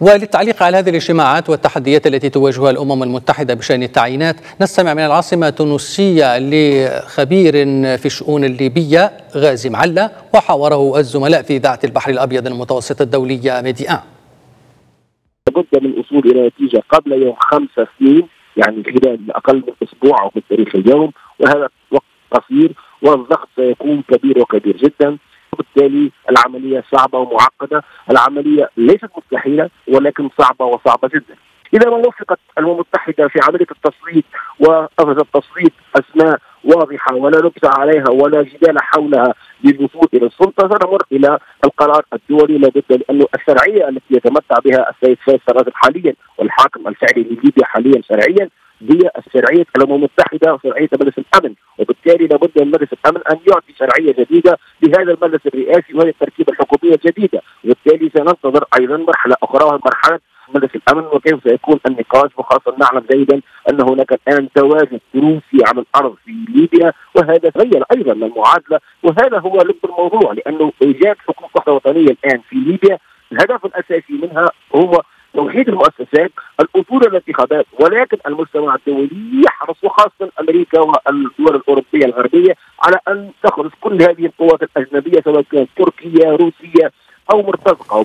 وللتعليق على هذه الاجتماعات والتحديات التي تواجهها الأمم المتحدة بشأن التعيينات نستمع من العاصمة التونسيه لخبير في الشؤون الليبية غازي معلة وحاوره الزملاء في اذاعه البحر الأبيض المتوسط الدوليه ميدي ان. لابد من الوصول إلى نتيجة قبل يوم خمسة سنين يعني خلال أقل من أسبوع أو بالتاريخ اليوم وهذا وقت قصير والضغط سيكون كبير وكبير جدا وبالتالي العملية صعبة ومعقدة، العملية ليست مستحيلة ولكن صعبة وصعبة جدا. إذا ما وفقت الامم المتحدة في عملية التصويت واخذت التصويت أسماء واضحة ولا لبس عليها ولا جدال حولها للوصول إلى السلطة سنمر إلى القرار الدولي لابد لأنه الشرعية التي يتمتع بها السيد سراج حاليا والحاكم الفعلي لليبيا حاليا شرعيا هي الشرعية الامم المتحده وشرعية مجلس الأمن وبالتالي لابد من مجلس الأمن أن يعطي شرعية جديدة لهذا المجلس الرئاسي وهي التركيبة الحكومية الجديدة. وبالتالي سننتظر أيضا مرحلة أخرى وهي مرحلة مجلس الأمن وكيف سيكون النقاش وخاصة نعلم جيدا أن هناك الآن تواجد روسي على الأرض في ليبيا وهذا غير أيضا المعادلة. وهذا هو لب الموضوع لأنه إيجاد حكومه وطنية الآن في ليبيا. الهدف الأساسي منها هو توحيد المؤسسات الوصول الانتخابات ولكن المجتمع الدولي يحرص وخاصة أمريكا والدول الأوروبية الغربية على أن تخرج كل هذه القوات الأجنبية سواء كانت تركيا روسيا أو مرتزقة.